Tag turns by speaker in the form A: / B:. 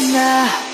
A: now